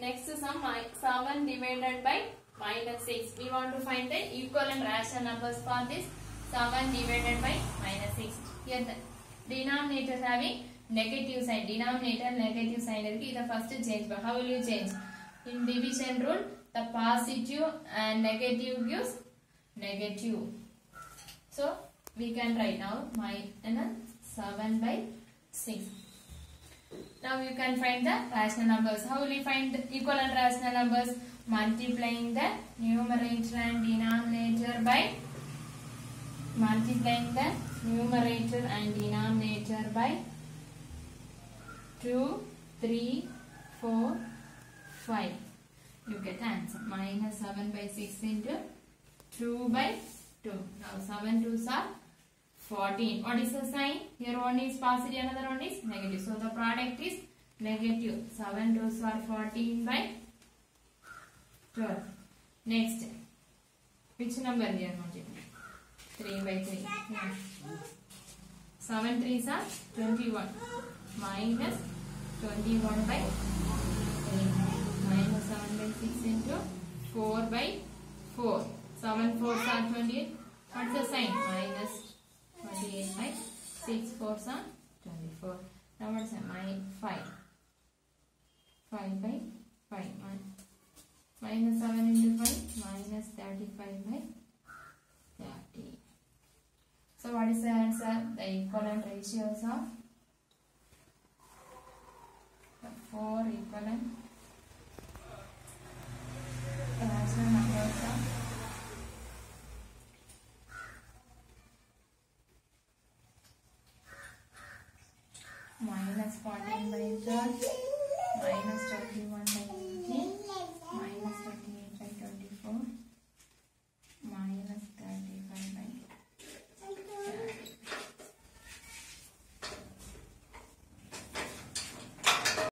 Next sum 7 divided by minus 6. We want to find the equivalent rational numbers for this 7 divided by minus 6. Here the denominator having negative sign. Denominator negative sign. This first change. How will you change? In division rule, the positive and negative gives negative. So we can write now minus 7 by 6. Now you can find the rational numbers. How will you find the equivalent rational numbers? Multiplying the numerator and denominator by multiplying the numerator and denominator by 2, 3, 4, 5. You get answer. Minus 7 by 6 into 2 by 2. Now 7 2s are 14. What is the sign? Here one is positive, another one is negative. So the product is negative. 7 2s are 14 by 12. Next. Which number here, Manjit? 3 by 3. Yeah. 7 3s are 21. Minus 21 by 3. Minus 7 by 6 into 4 by 4. 7 4s are 28. What's the sign? Minus 28 by 6 4s are 24. Now what's? My 5. 5 by 5. Min- Minus 7 into 5. Minus 35 by 30. So what is the answer? The equivalent ratios of the four equivalent minus 14 by 12 minus 21